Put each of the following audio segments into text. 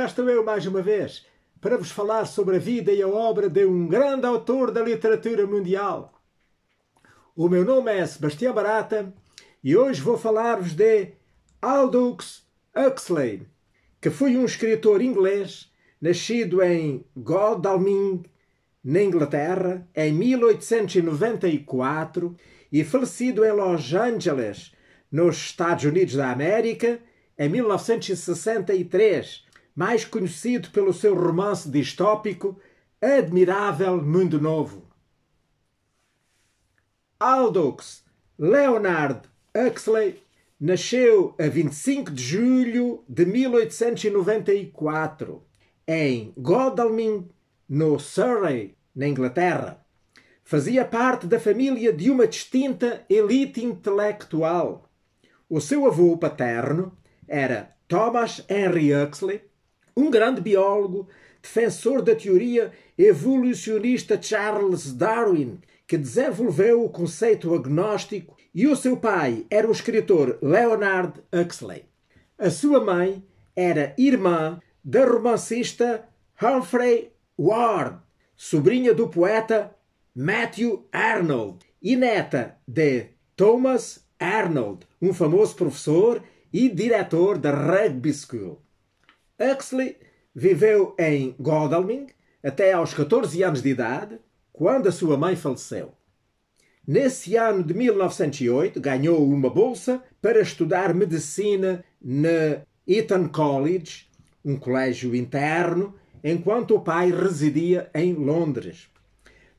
Cá estou eu mais uma vez para vos falar sobre a vida e a obra de um grande autor da literatura mundial. O meu nome é Sebastião Barata e hoje vou falar-vos de Aldous Huxley, que foi um escritor inglês nascido em Godalming, na Inglaterra, em 1894 e falecido em Los Angeles, nos Estados Unidos da América, em 1963, mais conhecido pelo seu romance distópico Admirável Mundo Novo. Aldous Leonard Huxley nasceu a 25 de julho de 1894 em Godalming, no Surrey, na Inglaterra. Fazia parte da família de uma distinta elite intelectual. O seu avô paterno era Thomas Henry Huxley, um grande biólogo, defensor da teoria evolucionista Charles Darwin, que desenvolveu o conceito agnóstico, e o seu pai era o escritor Leonard Huxley. A sua mãe era irmã da romancista Humphrey Ward, sobrinha do poeta Matthew Arnold e neta de Thomas Arnold, um famoso professor e diretor da Rugby School. Huxley viveu em Godalming até aos 14 anos de idade, quando a sua mãe faleceu. Nesse ano de 1908, ganhou uma bolsa para estudar medicina na Eton College, um colégio interno, enquanto o pai residia em Londres.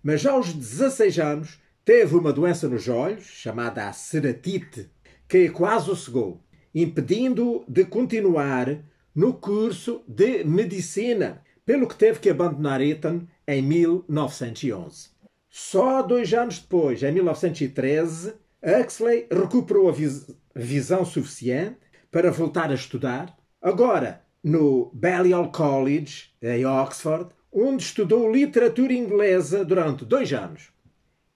Mas aos 16 anos teve uma doença nos olhos, chamada a ceratite, que quase o cegou impedindo de continuar no curso de medicina, pelo que teve que abandonar Eton em 1911. Só dois anos depois, em 1913, Huxley recuperou a vis visão suficiente para voltar a estudar, agora no Balliol College, em Oxford, onde estudou literatura inglesa durante dois anos.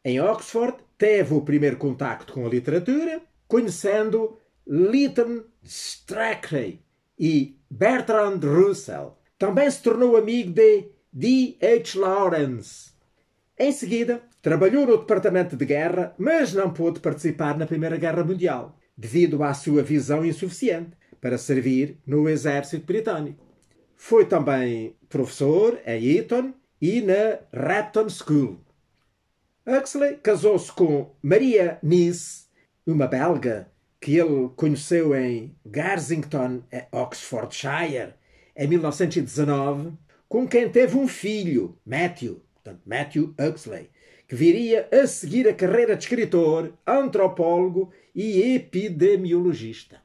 Em Oxford, teve o primeiro contacto com a literatura, conhecendo Lytton Strachey e Bertrand Russell. Também se tornou amigo de D. H. Lawrence. Em seguida, trabalhou no Departamento de Guerra, mas não pôde participar na Primeira Guerra Mundial, devido à sua visão insuficiente para servir no exército britânico. Foi também professor em Eton e na Repton School. Huxley casou-se com Maria Nice, uma belga que ele conheceu em Garsington, Oxfordshire, em 1919, com quem teve um filho, Matthew, portanto, Matthew Huxley, que viria a seguir a carreira de escritor, antropólogo e epidemiologista.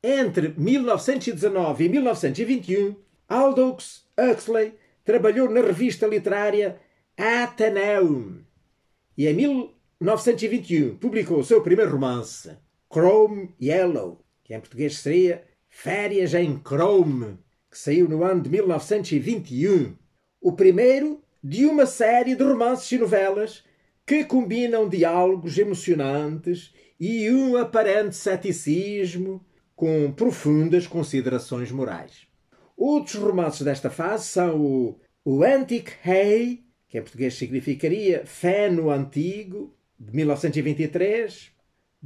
Entre 1919 e 1921, Aldous Huxley trabalhou na revista literária Athenaeum e em 1921 publicou o seu primeiro romance, Chrome Yellow, que em português seria Férias em Chrome, que saiu no ano de 1921. O primeiro de uma série de romances e novelas que combinam diálogos emocionantes e um aparente ceticismo com profundas considerações morais. Outros romances desta fase são o, o Antique Hay, que em português significaria Feno Antigo, de 1923,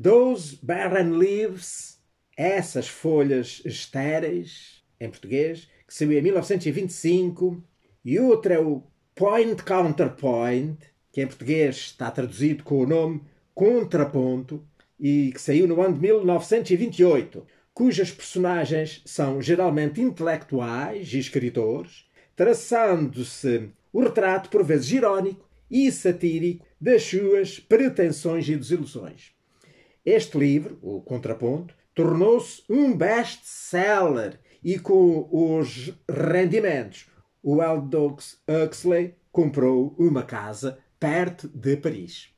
Those Barren Leaves, essas folhas estéreis, em português, que saiu em 1925, e outra é o Point Counterpoint, que em português está traduzido com o nome Contraponto, e que saiu no ano de 1928, cujas personagens são geralmente intelectuais e escritores, traçando-se o retrato por vezes irónico e satírico das suas pretensões e desilusões. Este livro, o Contraponto, tornou-se um best-seller e com os rendimentos, o Aldous Huxley comprou uma casa perto de Paris.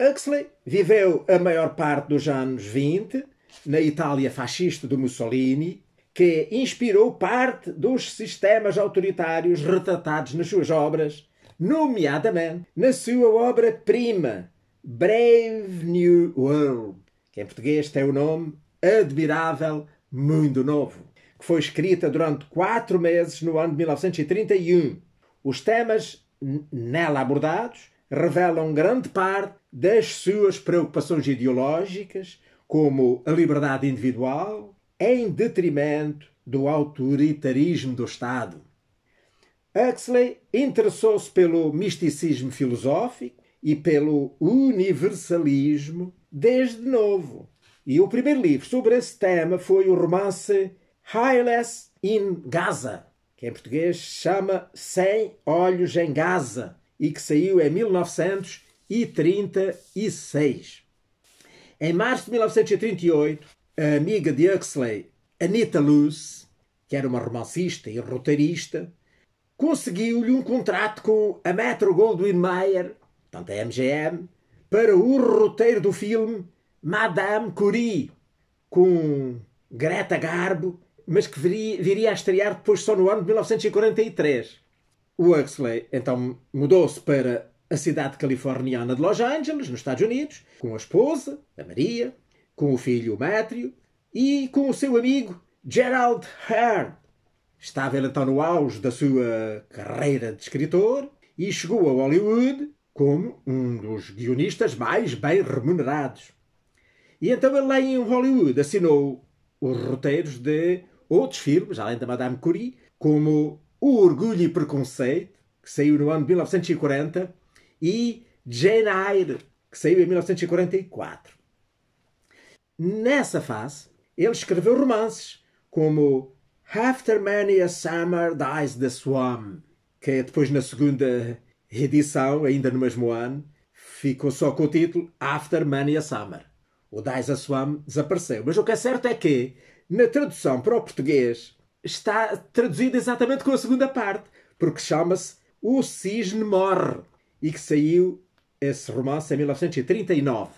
Huxley viveu a maior parte dos anos 20 na Itália fascista do Mussolini, que inspirou parte dos sistemas autoritários retratados nas suas obras, nomeadamente na sua obra-prima, Brave New World, que em português tem o nome Admirável Mundo Novo, que foi escrita durante quatro meses no ano de 1931. Os temas nela abordados revelam grande parte das suas preocupações ideológicas, como a liberdade individual, em detrimento do autoritarismo do Estado. Huxley interessou-se pelo misticismo filosófico e pelo universalismo desde novo. E o primeiro livro sobre esse tema foi o romance Hileless in Gaza, que em português chama Sem Olhos em Gaza, e que saiu em 1936. Em março de 1938, a amiga de Huxley, Anita Luce, que era uma romancista e roteirista, conseguiu-lhe um contrato com a Metro Goldwyn Mayer, portanto a MGM, para o roteiro do filme Madame Curie, com Greta Garbo, mas que viria, viria a estrear depois só no ano de 1943. O Huxley então mudou-se para a cidade californiana de Los Angeles, nos Estados Unidos, com a esposa, a Maria, com o filho Matthew e com o seu amigo Gerald Hearn. Estava ele então no auge da sua carreira de escritor e chegou a Hollywood como um dos guionistas mais bem remunerados. E então ele lá em Hollywood assinou os roteiros de outros filmes, além da Madame Curie, como O Orgulho e Preconceito, que saiu no ano de 1940, e Jane Eyre, que saiu em 1944. Nessa fase, ele escreveu romances como After Many a Summer Dies the Swan, que depois na segunda edição, ainda no mesmo ano, ficou só com o título After Many a Summer. O Dies a Swan desapareceu. Mas o que é certo é que, na tradução para o português, está traduzido exatamente com a segunda parte, porque chama-se O Cisne Morre, e que saiu esse romance em 1939.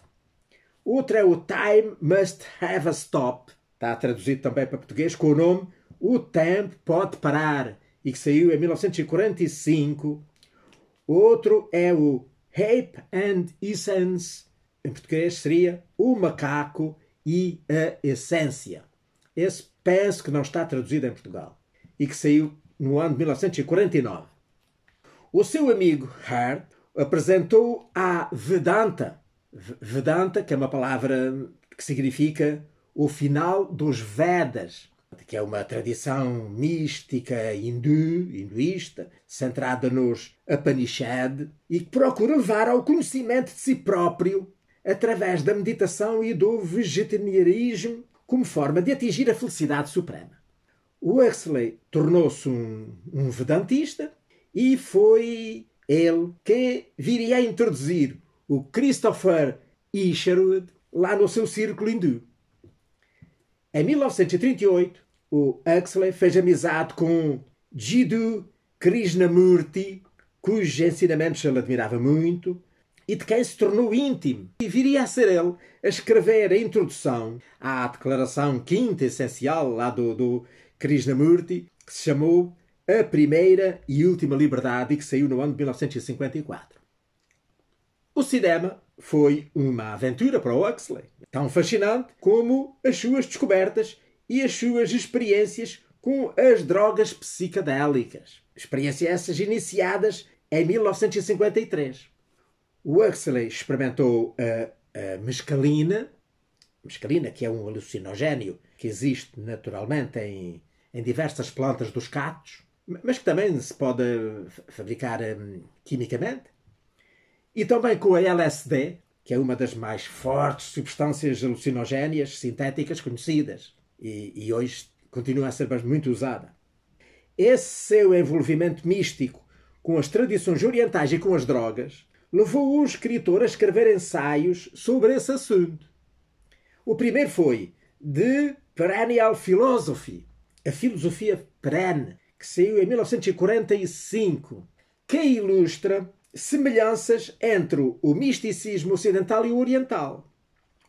Outro é o Time Must Have a Stop. Está traduzido também para português com o nome O Tempo Pode Parar e que saiu em 1945. Outro é o Ape and Essence. Em português seria O Macaco e a Essência. Esse penso que não está traduzido em Portugal e que saiu no ano de 1949. O seu amigo Hart apresentou a Vedanta, Vedanta, que é uma palavra que significa o final dos Vedas, que é uma tradição mística hindu, hinduísta, centrada nos Upanishads e que procura levar ao conhecimento de si próprio através da meditação e do vegetarianismo como forma de atingir a felicidade suprema. O Huxley tornou-se um, um vedantista e foi ele que viria a introduzir o Christopher Isherwood lá no seu círculo hindu. Em 1938, o Huxley fez amizade com Jiddu Krishnamurti, cujos ensinamentos ele admirava muito e de quem se tornou íntimo. E viria a ser ele a escrever a introdução à declaração quinta essencial lá do, do Krishnamurti, que se chamou A Primeira e Última Liberdade e que saiu no ano de 1954. O cinema foi uma aventura para o Huxley, tão fascinante como as suas descobertas e as suas experiências com as drogas psicadélicas. Experiências essas iniciadas em 1953. O Huxley experimentou a, a mescalina, mescalina que é um alucinogénio que existe naturalmente em, em diversas plantas dos catos, mas que também se pode fabricar hum, quimicamente e também com a LSD, que é uma das mais fortes substâncias alucinogénias sintéticas conhecidas e, e hoje continua a ser muito usada. Esse seu envolvimento místico com as tradições orientais e com as drogas levou o escritor a escrever ensaios sobre esse assunto. O primeiro foi The Perennial Philosophy, a filosofia perene, que saiu em 1945, que ilustra semelhanças entre o misticismo ocidental e o oriental.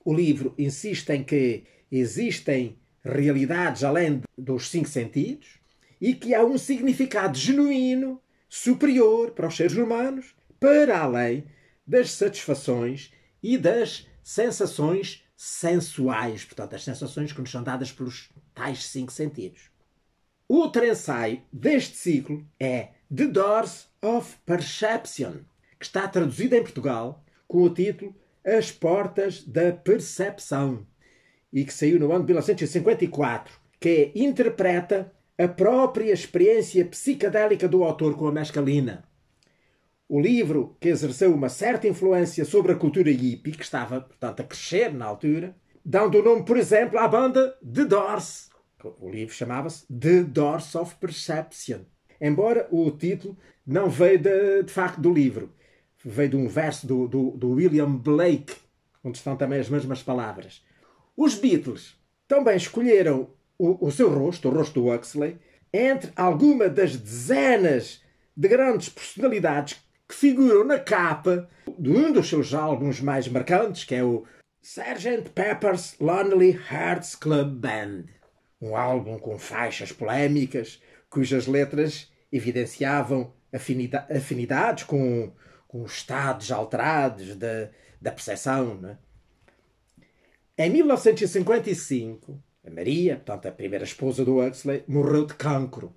O livro insiste em que existem realidades além dos cinco sentidos e que há um significado genuíno, superior para os seres humanos, para além das satisfações e das sensações sensuais, portanto, as sensações que nos são dadas pelos tais cinco sentidos. Outro ensaio deste ciclo é The Doors of Perception, que está traduzido em Portugal com o título As Portas da Percepção e que saiu no ano de 1954, que interpreta a própria experiência psicadélica do autor com a mescalina. O livro, que exerceu uma certa influência sobre a cultura hippie, que estava, portanto, a crescer na altura, dando o nome, por exemplo, à banda The Doors. O livro chamava-se The Doors of Perception. Embora o título não veio de, de facto do livro, veio de um verso do, do, do William Blake, onde estão também as mesmas palavras. Os Beatles também escolheram o, o seu rosto, o rosto do Huxley, entre alguma das dezenas de grandes personalidades que figuram na capa de um dos seus álbuns mais marcantes, que é o Sgt. Pepper's Lonely Hearts Club Band. Um álbum com faixas polémicas, cujas letras evidenciavam afinidades com, com estados alterados da, percepção. Né? Em 1955, a Maria, portanto a primeira esposa do Huxley, morreu de cancro.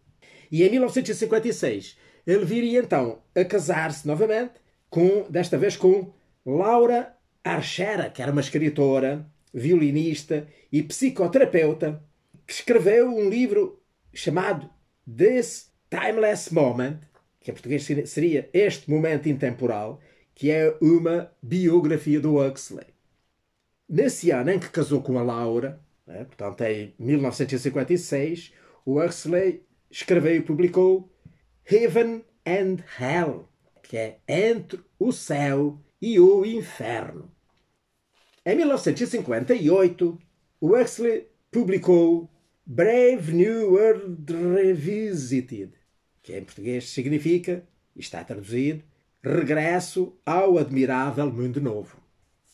E em 1956 ele viria então a casar-se novamente, com, desta vez com Laura Archera, que era uma escritora, violinista e psicoterapeuta, que escreveu um livro chamado This Timeless Moment, que em português seria Este Momento Intemporal, que é uma biografia do Huxley. Nesse ano em que casou com a Laura, né? Portanto, em 1956, o Huxley escreveu e publicou Heaven and Hell, que é Entre o Céu e o Inferno. Em 1958, o Huxley publicou Brave New World Revisited, que em português significa, está traduzido, Regresso ao Admirável Mundo Novo,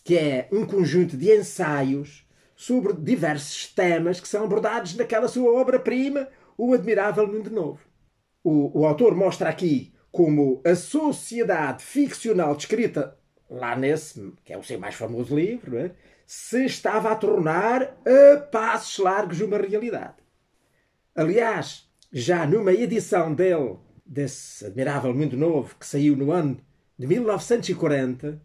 que é um conjunto de ensaios sobre diversos temas que são abordados naquela sua obra-prima, O Admirável Mundo Novo. O, o autor mostra aqui como a sociedade ficcional descrita lá nesse, que é o seu mais famoso livro, é? se estava a tornar a passos largos uma realidade. Aliás, já numa edição dele, desse Admirável Mundo Novo, que saiu no ano de 1940,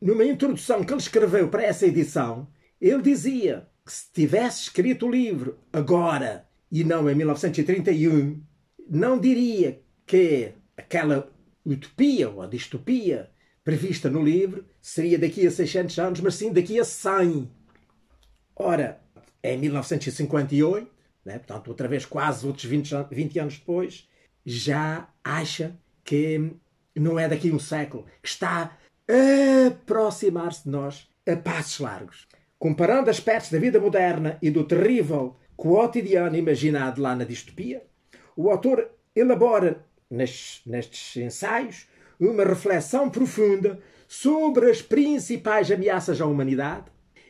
numa introdução que ele escreveu para essa edição, ele dizia que se tivesse escrito o livro agora e não em 1931, não diria que aquela utopia ou a distopia prevista no livro seria daqui a 600 anos, mas sim daqui a 100. Ora, em 1958, né, portanto, outra vez quase outros 20, 20 anos depois, já acha que não é daqui a um século, que está aproximar-se de nós a passos largos comparando aspectos da vida moderna e do terrível cotidiano imaginado lá na distopia, o autor elabora nestes, nestes ensaios uma reflexão profunda sobre as principais ameaças à humanidade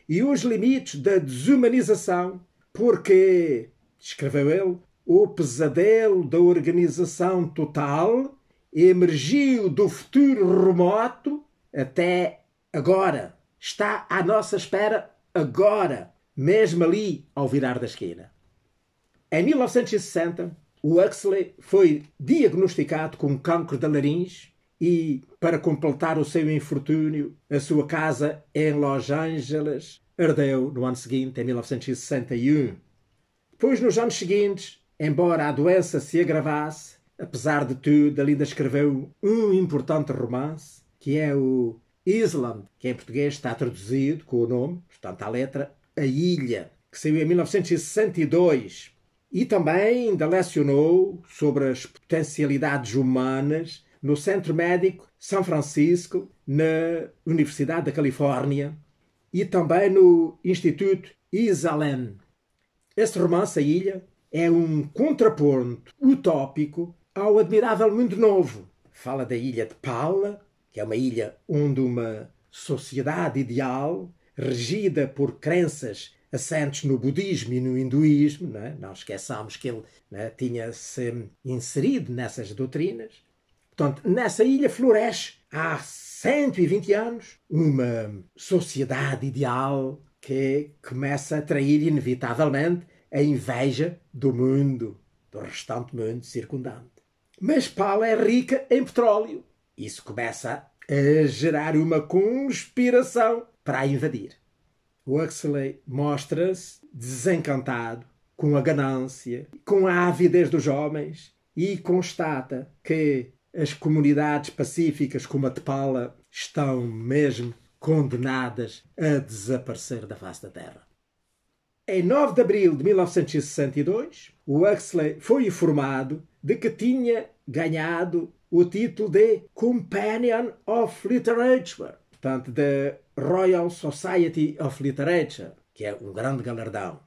e os limites da desumanização, porque, escreveu ele, o pesadelo da organização total emergiu do futuro remoto até agora. Está à nossa espera agora, mesmo ali ao virar da esquina. Em 1960, o Huxley foi diagnosticado com cancro da laringe e, para completar o seu infortúnio, a sua casa em Los Angeles ardeu no ano seguinte, em 1961. Depois, nos anos seguintes, embora a doença se agravasse, apesar de tudo, ainda escreveu um importante romance, que é o Island, que em português está traduzido com o nome, portanto, a letra A Ilha, que saiu em 1962. E também ainda lecionou sobre as potencialidades humanas no Centro Médico São Francisco, na Universidade da Califórnia, e também no Instituto Isalem. Este romance, A Ilha, é um contraponto utópico ao admirável Mundo Novo. Fala da ilha de Paula, que é uma ilha onde uma sociedade ideal, regida por crenças assentes no budismo e no hinduísmo, não, é? não esqueçamos que ele é? tinha-se inserido nessas doutrinas. Portanto, nessa ilha floresce há 120 anos uma sociedade ideal que começa a atrair inevitavelmente a inveja do mundo. do restante mundo circundante. Mas Pala é rica em petróleo. Isso começa a gerar uma conspiração para a invadir. Huxley mostra-se desencantado com a ganância, com a avidez dos homens e constata que as comunidades pacíficas como a Tepala estão mesmo condenadas a desaparecer da face da Terra. Em 9 de abril de 1962, Huxley foi informado de que tinha ganhado o título de Companion of Literature, portanto, da Royal Society of Literature, que é um grande galardão.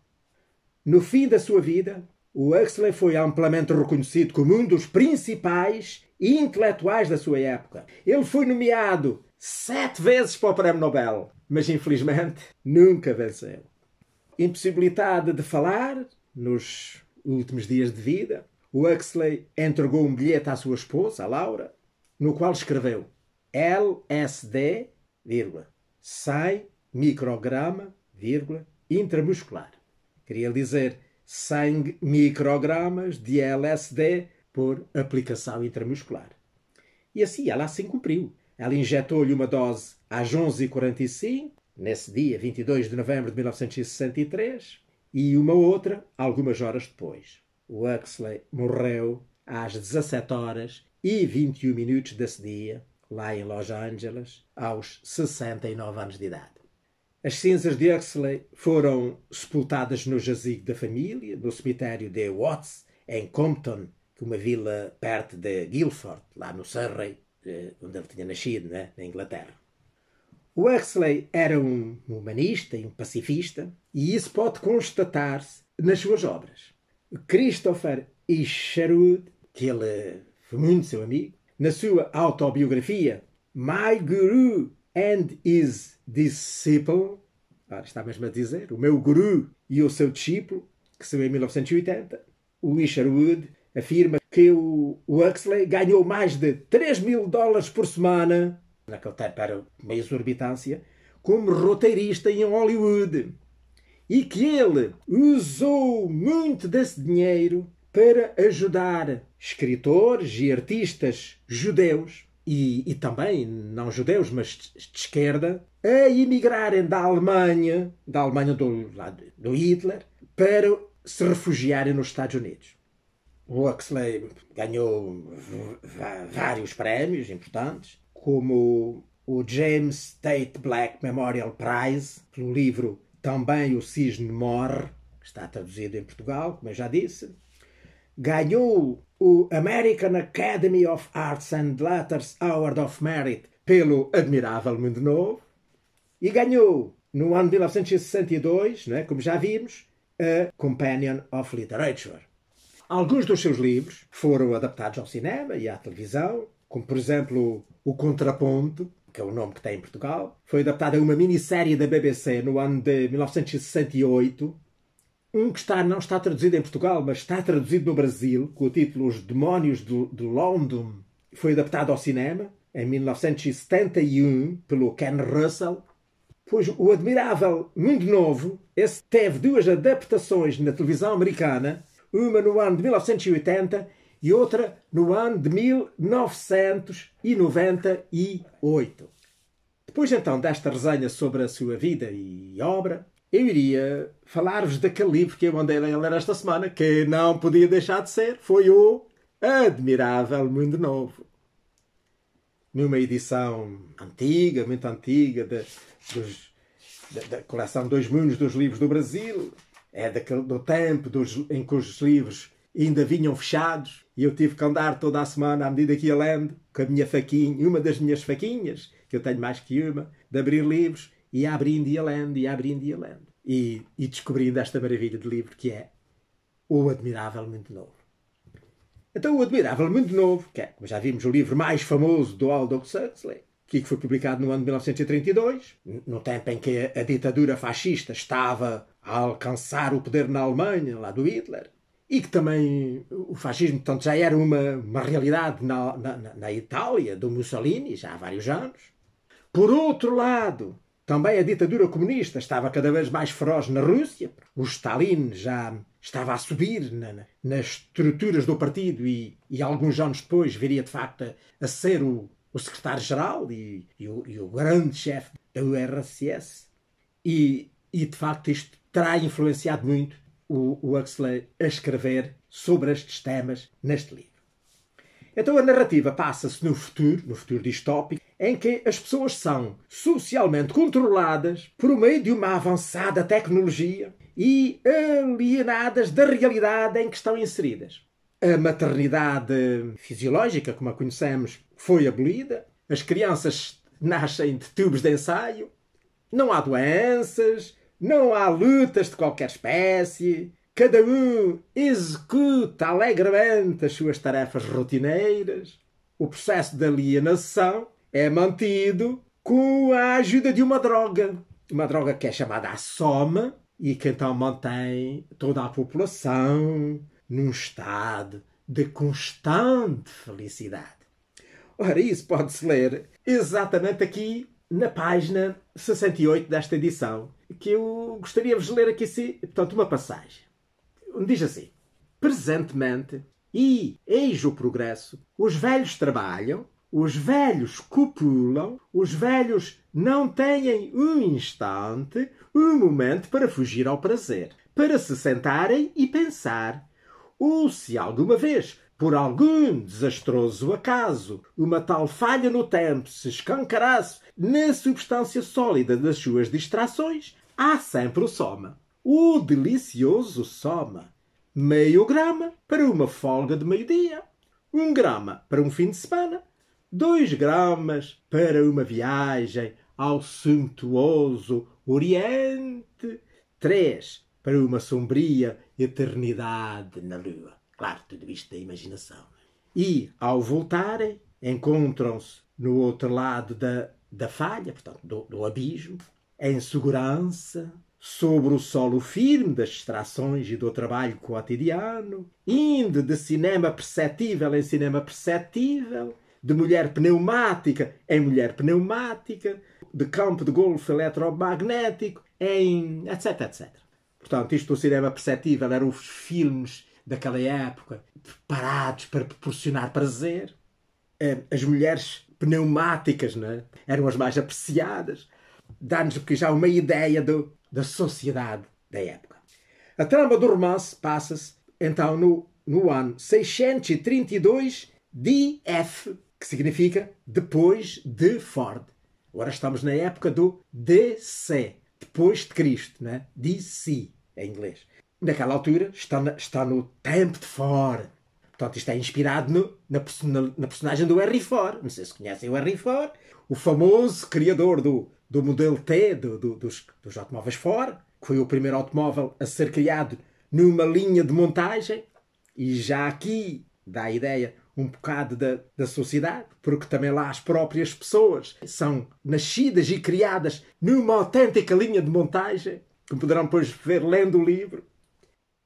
No fim da sua vida, Huxley foi amplamente reconhecido como um dos principais intelectuais da sua época. Ele foi nomeado sete vezes para o Prémio Nobel, mas infelizmente nunca venceu. Impossibilitado de falar nos últimos dias de vida, Huxley entregou um bilhete à sua esposa, a Laura, no qual escreveu LSD, vírgula, 100 micrograma, vírgula, intramuscular. Queria dizer 100 microgramas de LSD por aplicação intramuscular. E assim ela assim cumpriu. Ela injetou-lhe uma dose às 11h45, nesse dia 22 de novembro de 1963, e uma outra algumas horas depois. O Huxley morreu às 17 horas e 21 minutos desse dia, lá em Los Angeles, aos 69 anos de idade. As cinzas de Huxley foram sepultadas no jazigo da família, no cemitério de Watts, em Compton, é uma vila perto de Guilford, lá no Surrey, eh, onde ele tinha nascido, né, na Inglaterra. O Huxley era um humanista e um pacifista, e isso pode constatar-se nas suas obras. Christopher Isherwood, que ele foi muito seu amigo, na sua autobiografia My Guru and His Disciple, está mesmo a dizer, o meu guru e o seu discípulo, que saiu em 1980, o Isherwood afirma que o Huxley ganhou mais de 3 mil dólares por semana, naquele tempo era uma exorbitância, como roteirista em Hollywood. E que ele usou muito desse dinheiro para ajudar escritores e artistas judeus e, e também não judeus, mas de esquerda, a emigrarem da Alemanha, da Alemanha do, do Hitler, para se refugiarem nos Estados Unidos. O Huxley ganhou vários prémios importantes, como o James Tate Black Memorial Prize, pelo livro Também o Cisne Morre, que está traduzido em Portugal, como eu já disse. Ganhou o American Academy of Arts and Letters Award of Merit pelo Admirável Mundo Novo e ganhou, no ano de 1962, né, como já vimos, a Companion of Literature. Alguns dos seus livros foram adaptados ao cinema e à televisão, como por exemplo O Contraponto, que é o nome que tem em Portugal. Foi adaptado a uma minissérie da BBC no ano de 1968 um que está, não está traduzido em Portugal, mas está traduzido no Brasil, com o título Os Demónios de, de London. Foi adaptado ao cinema em 1971 pelo Ken Russell. Pois o Admirável Mundo Novo, esse teve duas adaptações na televisão americana, uma no ano de 1980 e outra no ano de 1998. Depois então desta resenha sobre a sua vida e obra, eu iria falar-vos daquele livro que eu mandei a ler esta semana, que não podia deixar de ser, foi o Admirável Mundo Novo. Numa edição antiga, muito antiga, de, dos, da, da, coleção Dois Mundos dos Livros do Brasil, é daquele, do tempo dos, em que os livros ainda vinham fechados e eu tive que andar toda a semana à medida que ia lendo com a minha faquinha, uma das minhas faquinhas, que eu tenho mais que uma, de abrir livros e abrindo e lendo, e abrindo e lendo. E, e descobrindo esta maravilha de livro que é O Admirável Mundo Novo. Então, O Admirável Mundo Novo, que é, como já vimos, o livro mais famoso do Aldous Huxley, que foi publicado no ano de 1932, no tempo em que a ditadura fascista estava a alcançar o poder na Alemanha, lá do Hitler, e que também o fascismo portanto, já era uma, uma realidade na, na, na Itália, do Mussolini, já há vários anos. Por outro lado, Também a ditadura comunista estava cada vez mais feroz na Rússia. O Stalin já estava a subir na, nas estruturas do partido e, e, alguns anos depois viria de facto a, a ser o, o secretário-geral e, e, e, o grande chefe da URSS. E, e de facto isto terá influenciado muito o, Huxley a escrever sobre estes temas neste livro. Então a narrativa passa-se no futuro, no futuro distópico, em que as pessoas são socialmente controladas por meio de uma avançada tecnologia e alienadas da realidade em que estão inseridas. A maternidade fisiológica, como a conhecemos, foi abolida. As crianças nascem de tubos de ensaio. Não há doenças, não há lutas de qualquer espécie. Cada um executa alegremente as suas tarefas rotineiras. O processo de alienação é mantido com a ajuda de uma droga. Uma droga que é chamada a soma e que então mantém toda a população num estado de constante felicidade. Ora, isso pode-se ler exatamente aqui na página 68 desta edição, que eu gostaria de vos ler aqui, portanto, uma passagem. Diz assim: Presentemente, e eis o progresso, os velhos trabalham, os velhos copulam, os velhos não têm um instante, um momento para fugir ao prazer, para se sentarem e pensar. Ou se alguma vez por algum desastroso acaso, uma tal falha no tempo se escancarasse na substância sólida das suas distrações, há sempre o soma. O delicioso soma. Meio grama para uma folga de meio-dia. Um grama para um fim de semana. Dois gramas para uma viagem ao suntuoso Oriente. Três para uma sombria eternidade na Lua. Claro, tudo isto da imaginação. E, ao voltarem, encontram-se no outro lado da, da falha, portanto, do, do abismo, em segurança, sobre o solo firme das distrações e do trabalho cotidiano, indo de cinema perceptível em cinema perceptível, de mulher pneumática em mulher pneumática, de campo de golfe eletromagnético em etc, etc. Portanto, isto do cinema perceptível eram os filmes daquela época, preparados para proporcionar prazer. Eh, as mulheres pneumáticas né? eram as mais apreciadas. Dá-nos já uma ideia do, da sociedade da época. A trama do romance passa-se então no, no ano 632 DF, que significa depois de Ford. Agora estamos na época do DC, depois de Cristo, né? DC em inglês naquela altura, está, na, está no tempo de Ford. Portanto, isto é inspirado no, na, na, personagem do Henry Ford. Não sei se conhecem o Henry Ford, o famoso criador do, do modelo T do, do, dos, dos automóveis Ford, que foi o primeiro automóvel a ser criado numa linha de montagem. E já aqui dá a ideia um bocado da, da sociedade, porque também lá as próprias pessoas são nascidas e criadas numa autêntica linha de montagem, como poderão depois ver lendo o livro.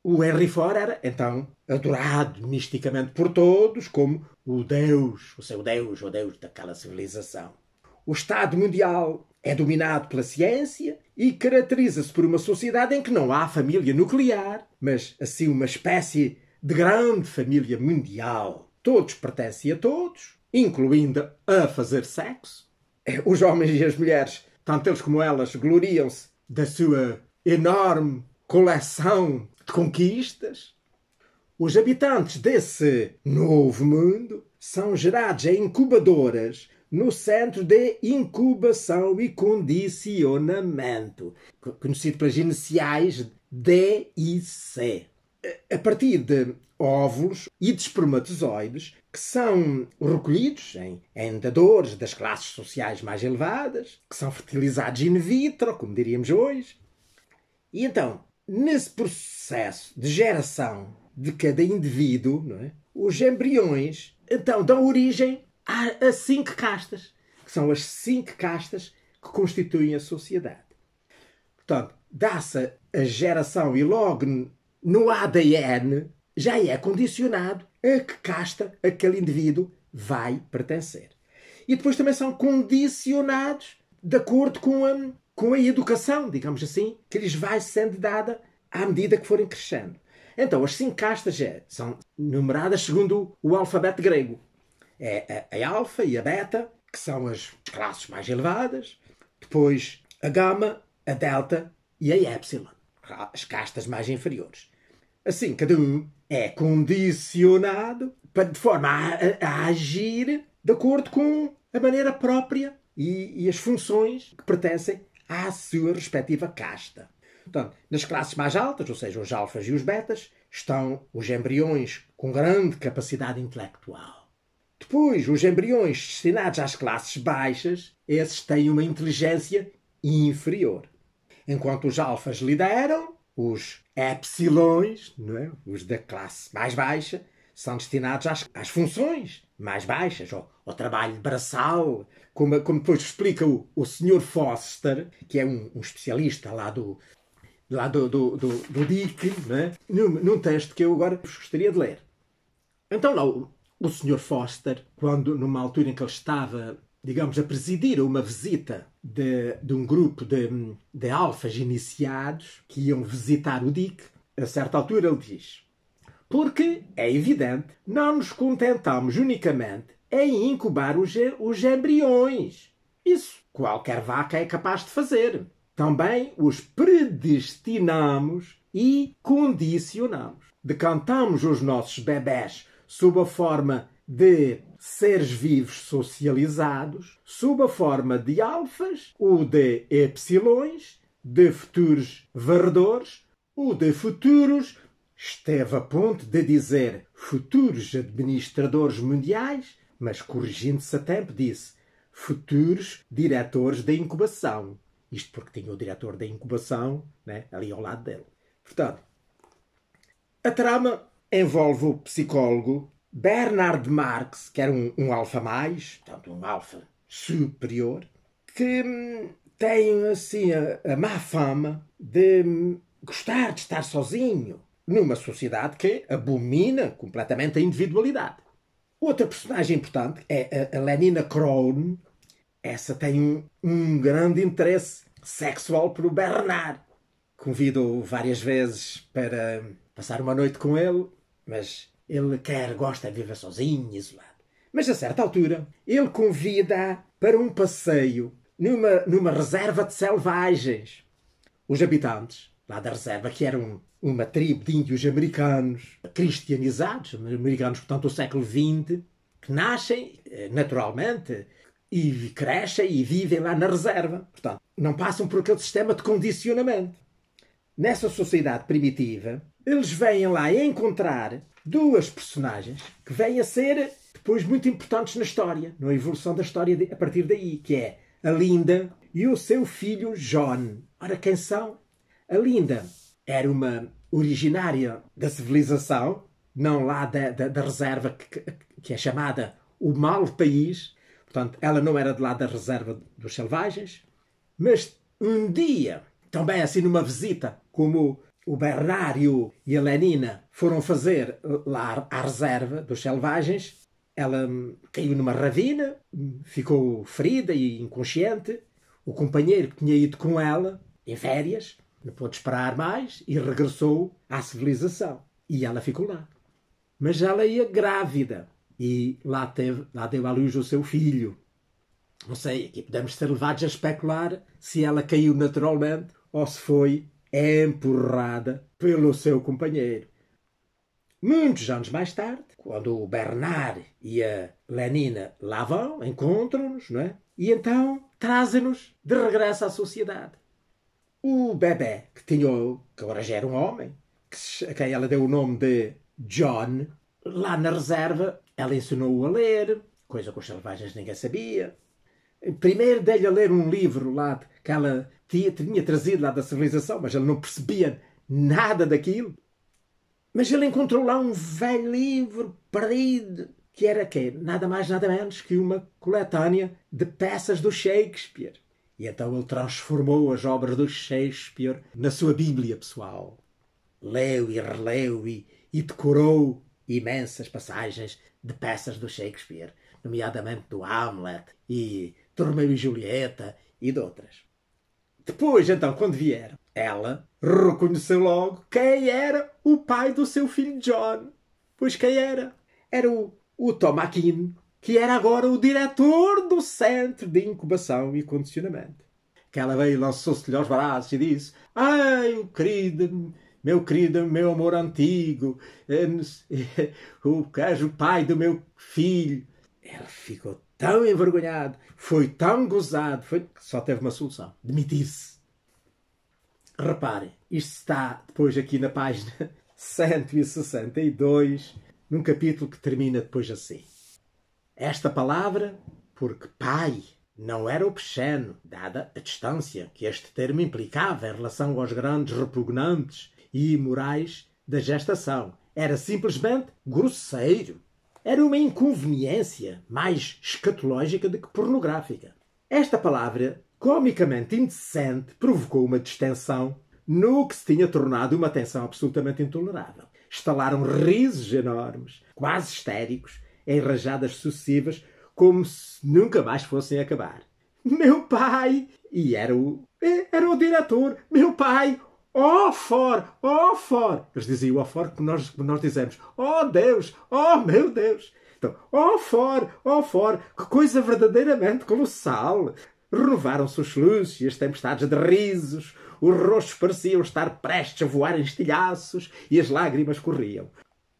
O Henry Ford era, então, adorado misticamente por todos como o Deus, o seu Deus, o Deus daquela civilização. O Estado Mundial é dominado pela ciência e caracteriza-se por uma sociedade em que não há família nuclear, mas assim uma espécie de grande família mundial. Todos pertencem a todos, incluindo a fazer sexo. Os homens e as mulheres, tanto eles como elas, gloriam-se da sua enorme coleção de conquistas. Os habitantes desse novo mundo são gerados em incubadoras no Centro de Incubação e Condicionamento, conhecido pelas iniciais DIC. A partir de óvulos e de espermatozoides que são recolhidos em, em dadores das classes sociais mais elevadas, que são fertilizados in vitro, como diríamos hoje. E então, Nesse processo de geração de cada indivíduo, é? os embriões então dão origem a, a cinco castas, que são as cinco castas que constituem a sociedade. Portanto, dá-se a geração e logo no ADN já é condicionado a que casta aquele indivíduo vai pertencer. E depois também são condicionados de acordo com a, com a educação, digamos assim, que lhes vai sendo dada à medida que forem crescendo. Então, as cinco castas é, são numeradas segundo o alfabeto grego. É a, a alfa e a beta, que são as classes mais elevadas. Depois a gama, a delta e a epsilon, as castas mais inferiores. Assim, cada um é condicionado para, de forma a, a, agir de acordo com a maneira própria e, e as funções que pertencem à sua respectiva casta. Portanto, nas classes mais altas, ou seja, os alfas e os betas, estão os embriões com grande capacidade intelectual. Depois, os embriões destinados às classes baixas, esses têm uma inteligência inferior. Enquanto os alfas lideram, os epsilões, não é? os da classe mais baixa, são destinados às, às funções mais baixas, ao, ao trabalho braçal, como, como depois explica o, o Sr. Foster, que é um, um especialista lá do, lá do, do, do, do Dick, né? num, num texto que eu agora gostaria de ler. Então lá o, o Sr. Foster, quando numa altura em que ele estava, digamos, a presidir uma visita de, de um grupo de, de alfas iniciados que iam visitar o Dick, a certa altura ele diz porque, é evidente, não nos contentamos unicamente em incubar os, os embriões. Isso qualquer vaca é capaz de fazer. Também os predestinamos e condicionamos. Decantamos os nossos bebés sob a forma de seres vivos socializados, sob a forma de alfas ou de epsilões, de futuros varredores ou de futuros esteve a ponto de dizer futuros administradores mundiais, mas corrigindo-se a tempo disse futuros diretores da incubação. Isto porque tinha o diretor da incubação né, ali ao lado dele. Portanto, a trama envolve o psicólogo Bernard Marx, que era um, um alfa mais, portanto, um alfa superior, que hum, tem assim a, a má fama de hum, gostar de estar sozinho, numa sociedade que abomina completamente a individualidade. Outra personagem importante é a Lenina Krohn. Essa tem um, um grande interesse sexual pelo Bernard. Convido-o várias vezes para passar uma noite com ele, mas ele quer, gosta de viver sozinho, isolado. Mas a certa altura, ele convida para um passeio numa, numa reserva de selvagens. Os habitantes lá da reserva, que eram uma tribo de índios americanos cristianizados, americanos, portanto, do século XX, que nascem eh, naturalmente e crescem e vivem lá na reserva. Portanto, não passam por aquele sistema de condicionamento. Nessa sociedade primitiva, eles vêm lá encontrar duas personagens que vêm a ser depois muito importantes na história, na evolução da história a partir daí, que é a Linda e o seu filho John. Ora, quem são? A Linda era uma originária da civilização, não lá da, da, da reserva que, que, é chamada o mal país. Portanto, ela não era de lá da reserva dos selvagens. Mas um dia, também assim numa visita, como o Bernardo e a Lenina foram fazer lá à reserva dos selvagens, ela caiu numa ravina, ficou ferida e inconsciente. O companheiro que tinha ido com ela, em férias, não pôde esperar mais e regressou à civilização. E ela ficou lá. Mas ela ia grávida e lá, teve, lá deu à luz o seu filho. Não sei, aqui podemos ser levados a especular se ela caiu naturalmente ou se foi empurrada pelo seu companheiro. Muitos anos mais tarde, quando o Bernard e a Lenina lá vão, encontram-nos, não é? E então trazem-nos de regresso à sociedade. O bebê, que tinha, que agora já era um homem, que, a quem ela deu o nome de John, lá na reserva, ela ensinou-o a ler, coisa que os selvagens ninguém sabia. Primeiro dei-lhe a ler um livro lá que ela tinha, tinha trazido lá da civilização, mas ele não percebia nada daquilo. Mas ele encontrou lá um velho livro perdido, que era que nada mais nada menos que uma coletânea de peças do Shakespeare. E então ele transformou as obras do Shakespeare na sua Bíblia pessoal. Leu e releu e, e decorou imensas passagens de peças do Shakespeare, nomeadamente do Hamlet e Romeu e Julieta e de outras. Depois, então, quando vieram, ela reconheceu logo quem era o pai do seu filho John. Pois quem era? Era o, o Tom Akin, que era agora o diretor do Centro de Incubação e Condicionamento. Que ela veio lançou-se-lhe aos braços e disse: Ai, querido, meu querido, meu amor antigo, eh, o queijo pai do meu filho. Ele ficou tão envergonhado, foi tão gozado, foi só teve uma solução: demitir-se. Reparem, isto está depois aqui na página 162, num capítulo que termina depois assim. Esta palavra, porque pai não era obsceno, dada a distância que este termo implicava em relação aos grandes repugnantes e imorais da gestação. Era simplesmente grosseiro. Era uma inconveniência mais escatológica do que pornográfica. Esta palavra, comicamente indecente, provocou uma distensão no que se tinha tornado uma tensão absolutamente intolerável. Estalaram risos enormes, quase histéricos, em rajadas sucessivas, como se nunca mais fossem acabar. Meu pai! E era o. Era o diretor! Meu pai! Oh, for! Oh, for! Eles diziam oh, for como nós, nós dizemos. Oh, Deus! Oh, meu Deus! Então, oh, for! Oh, for! Que coisa verdadeiramente colossal! Renovaram-se os luzes e as tempestades de risos. Os rostos pareciam estar prestes a voar em estilhaços e as lágrimas corriam.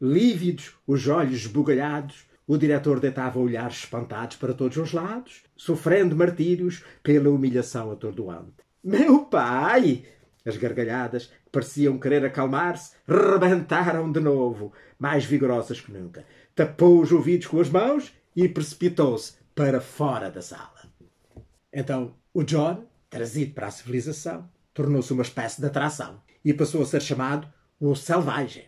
Lívidos, os olhos esbugalhados, o diretor deitava olhares espantados para todos os lados, sofrendo martírios pela humilhação atordoante. Meu pai! As gargalhadas, que pareciam querer acalmar-se, rebentaram de novo, mais vigorosas que nunca. Tapou os ouvidos com as mãos e precipitou-se para fora da sala. Então, o John, trazido para a civilização, tornou-se uma espécie de atração e passou a ser chamado o Selvagem.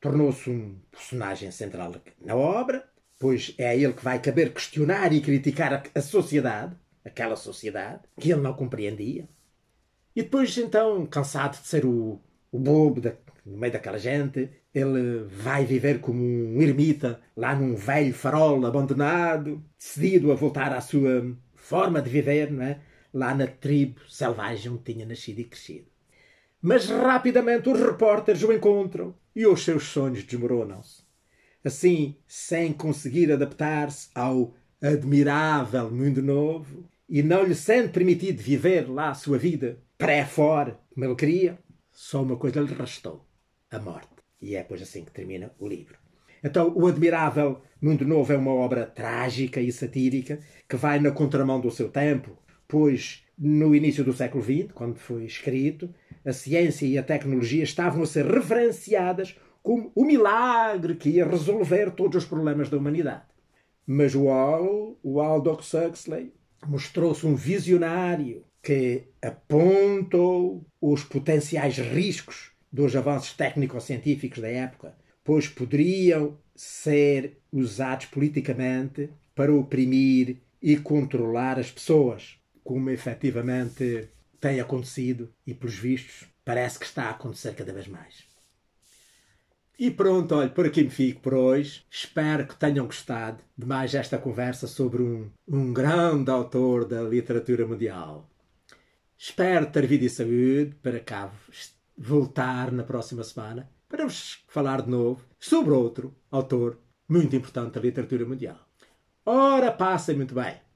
Tornou-se um personagem central na obra, pois é a ele que vai caber questionar e criticar a sociedade, aquela sociedade que ele não compreendia. E depois, então, cansado de ser o, o bobo da, no meio daquela gente, ele vai viver como um ermita lá num velho farol abandonado, decidido a voltar à sua forma de viver, não é? lá na tribo selvagem onde tinha nascido e crescido. Mas rapidamente os repórteres o encontram e os seus sonhos desmoronam-se. Assim, sem conseguir adaptar-se ao admirável mundo novo e não lhe sendo permitido viver lá a sua vida pré-fora, como ele queria, só uma coisa lhe restou: a morte. E é pois assim que termina o livro. Então, O Admirável Mundo Novo é uma obra trágica e satírica que vai na contramão do seu tempo, pois no início do século XX, quando foi escrito, a ciência e a tecnologia estavam a ser referenciadas como o milagre que ia resolver todos os problemas da humanidade. Mas o, Al, o Aldous Huxley mostrou-se um visionário que apontou os potenciais riscos dos avanços técnico-científicos da época, pois poderiam ser usados politicamente para oprimir e controlar as pessoas, como efetivamente tem acontecido e, pelos vistos, parece que está a acontecer cada vez mais. E pronto, olha, por aqui me fico por hoje. Espero que tenham gostado de mais esta conversa sobre um, um grande autor da literatura mundial. Espero ter vida e saúde para cá voltar na próxima semana para vos falar de novo sobre outro autor muito importante da literatura mundial. Ora, passem muito bem!